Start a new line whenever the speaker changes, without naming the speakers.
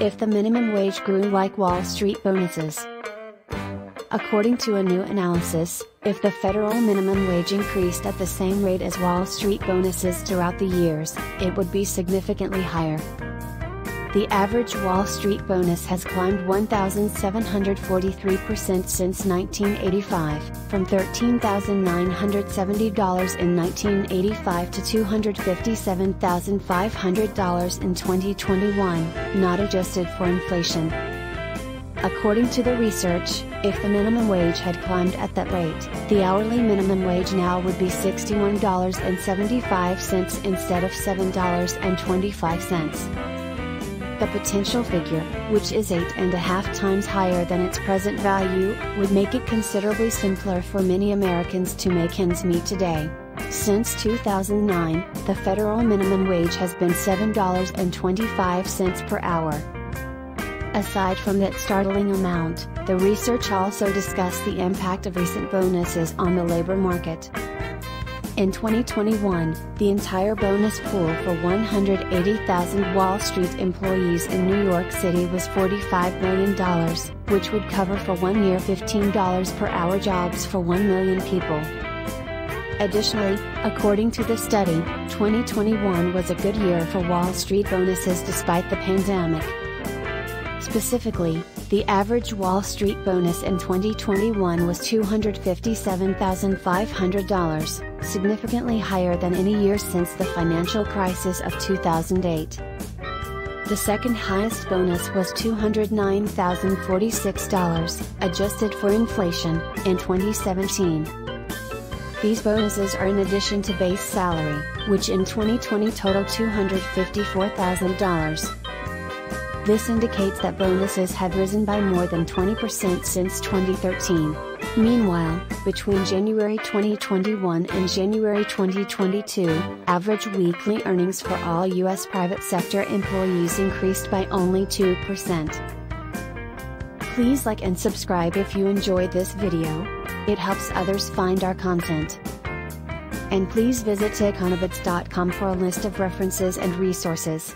if the minimum wage grew like Wall Street bonuses. According to a new analysis, if the federal minimum wage increased at the same rate as Wall Street bonuses throughout the years, it would be significantly higher. The average Wall Street bonus has climbed 1,743% since 1985, from $13,970 in 1985 to $257,500 in 2021, not adjusted for inflation. According to the research, if the minimum wage had climbed at that rate, the hourly minimum wage now would be $61.75 instead of $7.25. The potential figure, which is eight and a half times higher than its present value, would make it considerably simpler for many Americans to make ends meet today. Since 2009, the federal minimum wage has been $7.25 per hour. Aside from that startling amount, the research also discussed the impact of recent bonuses on the labor market. In 2021, the entire bonus pool for 180,000 Wall Street employees in New York City was $45 million, which would cover for one year $15 per hour jobs for 1 million people. Additionally, according to the study, 2021 was a good year for Wall Street bonuses despite the pandemic. Specifically, the average Wall Street bonus in 2021 was $257,500, significantly higher than any year since the financial crisis of 2008. The second highest bonus was $209,046, adjusted for inflation, in 2017. These bonuses are in addition to base salary, which in 2020 totaled $254,000. This indicates that bonuses have risen by more than 20% since 2013. Meanwhile, between January 2021 and January 2022, average weekly earnings for all U.S. private sector employees increased by only 2%. Please like and subscribe if you enjoyed this video, it helps others find our content. And please visit techonovids.com for a list of references and resources.